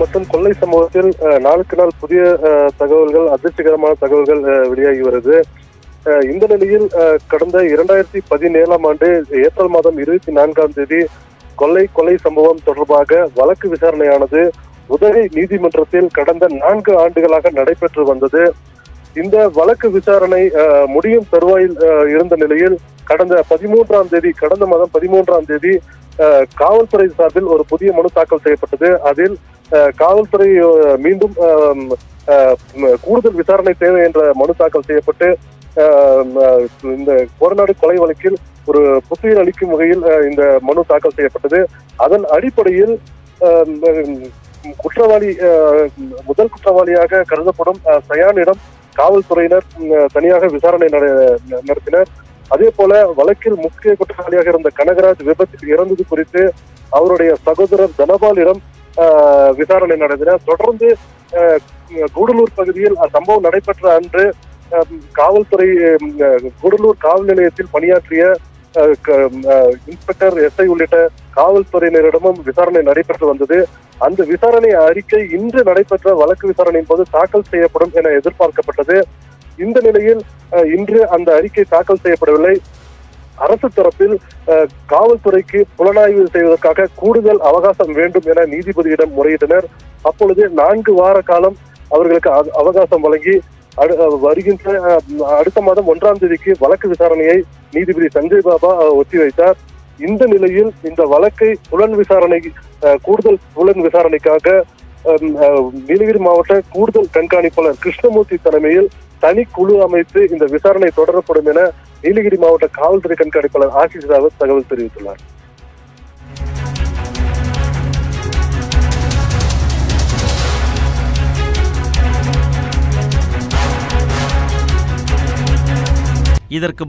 மற்றும் கொள்ளை சம்பவத்தில் நாளுக்கு நாள் புதிய தகவல்கள் அதிர்ச்சிகரமான தகவல்கள் வெளியாகி வருது. இந்த நிலையில் கடந்த இரண்டாயிரத்தி பதினேழாம் ஆண்டு ஏப்ரல் மாதம் இருபத்தி நான்காம் தேதி கொள்ளை கொலை சம்பவம் தொடர்பாக வழக்கு விசாரணையானது உதகை நீதிமன்றத்தில் கடந்த நான்கு ஆண்டுகளாக நடைபெற்று வந்தது. இந்த வழக்கு விசாரணை முடியும் தருவாயில் இருந்த நிலையில் கடந்த பதிமூன்றாம் தேதி கடந்த மாதம் பதிமூன்றாம் தேதி காவல்துறை சார்பில் ஒரு புதிய மனு தாக்கல் செய்யப்பட்டது. அதில் காவல்துறை மீண்டும் கூடுதல் விசாரணை தேவை என்ற மனு தாக்கல் செய்யப்பட்டு இந்த கொரநாடு கொலை வழக்கில் ஒரு புத்துயிர் அளிக்கும் வகையில் இந்த மனு தாக்கல் செய்யப்பட்டது. அதன் அடிப்படையில் குற்றவாளி முதல் குற்றவாளியாக கருதப்படும் சயானிடம் காவல்துறையினர் தனியாக விசாரணை நடத்தினர். அதே போல வழக்கில் முக்கிய குற்றவாளியாக இருந்த கனகராஜ் விபத்தில் இறந்தது குறித்து அவருடைய சகோதரர் தனபாலிடம் விசாரணை நடத்தினர். தொடர்ந்து கூடலூர் பகுதியில் சம்பவம் நடைபெற்ற அன்று காவல்துறை கூடலூர் காவல் நிலையத்தில் பணியாற்றிய க- இன்ஸ்பெக்டர் எஸ்ஐ உள்ளிட்ட காவல்துறையினரிடமும் விசாரணை நடைபெற்று வந்தது. அந்த விசாரணை அறிக்கை இன்று நடைபெற்ற வழக்கு விசாரணையின் போது தாக்கல் செய்யப்படும் என எதிர்பார்க்கப்பட்டது. இந்த நிலையில் இன்று அந்த அறிக்கை தாக்கல் செய்யப்படவில்லை. அரசு தரப்பில் காவல்துறைக்கு புலனாய்வு செய்வதற்காக கூடுதல் அவகாசம் வேண்டும் என நீதிபதியிடம் முறையிட்டனர். அப்பொழுது நான்கு வார காலம் அவர்களுக்கு அவகாசம் வழங்கி அடு- வருகின்ற அடுத்த மாதம் ஒன்றாம் தேதிக்கு வழக்கு விசாரணையை நீதிபதி சஞ்சய் பாபா ஒத்திவைத்தார். இந்த நிலையில் இந்த வழக்கை புலன் விசாரணை கூடுதல் புலன் விசாரணைக்காக நீலகிரி மாவட்ட கூடுதல் கண்காணிப்பாளர் கிருஷ்ணமூர்த்தி தலைமையில் தனி குழு அமைத்து இந்த விசாரணை தொடரப்படும் என நீலகிரி மாவட்ட காவல்துறை கண்காணிப்பாளர் ஆசிஷ் ராவத் தகவல் தெரிவித்துள்ளார். இதற்கு